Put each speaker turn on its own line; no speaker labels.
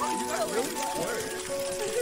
Oh,
you got really squirt.